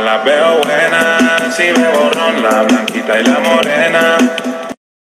las veo buenas, si veo borrón, la blanquita y la morena.